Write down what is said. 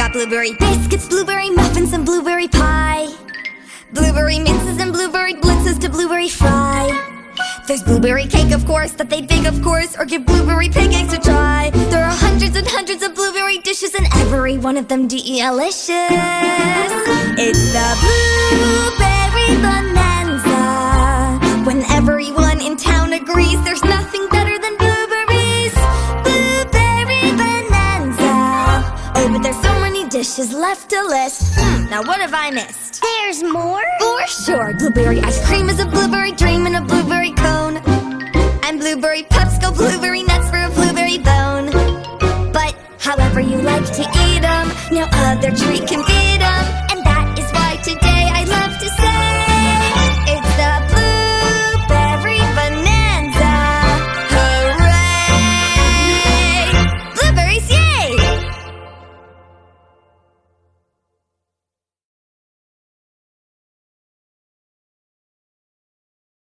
Got blueberry biscuits, blueberry muffins, and blueberry pie. Blueberry minces and blueberry blitzes to blueberry fry. There's blueberry cake, of course, that they bake, of course, or give blueberry pancakes a try. There are hundreds and hundreds of blueberry dishes, and every one of them delicious. It's the blueberry bonanza. When everyone in town agrees, there's dishes left to list. Hmm, now what have I missed? There's more? For sure, blueberry ice cream is a blueberry dream and a blueberry cone. And blueberry pups go blueberry nuts for a blueberry bone. But however you like to eat 'em, no other treat can